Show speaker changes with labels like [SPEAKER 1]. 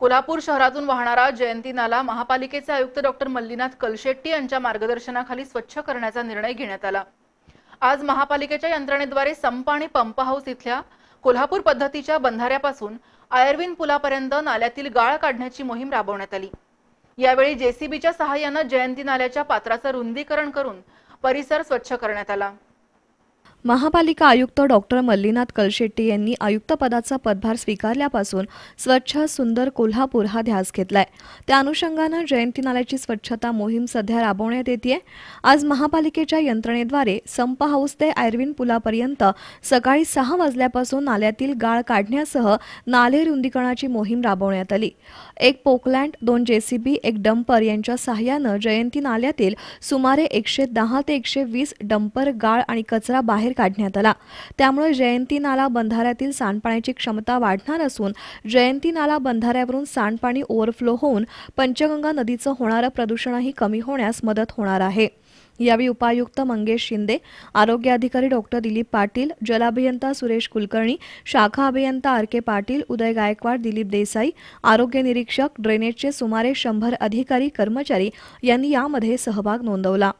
[SPEAKER 1] कोल्हापूर शहरातून वाहणारा जयंती नाला महापालिकेचे आयुक्त डॉक्टर मल्लीनाथ कलशेट्टी यांच्या मार्गदर्शनाखाली स्वच्छ करण्याचा निर्णय घेण्यात आला. आज महापालिकेच्या यंत्रणेद्वारे संप आणि पंप हाऊस इथल्या कोल्हापूर पद्धतीच्या बंधाऱ्यापासून आयर्विन पुलापर्यंत नाल्यातील गाळ काढण्याची मोहीम राबवण्यात आली. यावेळी जेसीबीच्या सहाय्यानं जयंती नाल्याच्या पात्राचं रुंदीकरण करून परिसर स्वच्छ करण्यात आला.
[SPEAKER 2] महापालिका आयुक्त डॉक्टर मल्लीनाथ कलशेट्टी यांनी आयुक्तपदाचा पदभार स्वीकारल्यापासून स्वच्छ सुंदर कोल्हापूर हा ध्यास घेतलाय. त्या अनुषंगानं जयंती नाल्याची स्वच्छता मोहीम सध्या राबवण्यात येते आज महापालिकेच्या यंत्रणेद्वारे संप हाऊस ते आयर्विन पुलापर्यंत सकाळी सहा वाजल्यापासून नाल्यातील गाळ काढण्यासह नाले रुंदीकरणाची मोहीम राबवण्यात आली. एक पोकलँड दोन जेसीबी एक डंपर यांच्या सहाय्यानं जयंती नाल्यातील सुमारे एकशे दहा ते एकशे वीस डंपर गाळ आणि कचरा बाहेर काढण्यात आला. त्यामुळे जयंती नाला बंधाऱ्यातील सांडपाण्याची क्षमता वाढणार असून जयंती नाला बंधाऱ्यावरून सांडपाणी ओव्हरफ्लो होऊन पंचगंगा नदीचं होणारं प्रदूषणही कमी होण्यास मदत होणार आहे. यावेळी उपायुक्त मंगेश शिंदे आरोग्य अधिकारी डॉक्टर दिलीप पाटील जलाभियंता सुरेश कुलकर्णी शाखा अभियंता आर के पाटील उदय गायकवाड दिलीप देसाई आरोग्य निरीक्षक ड्रेनेजचे सुमारे शंभर अधिकारी कर्मचारी यांनी यामध्ये सहभाग नोंदवला.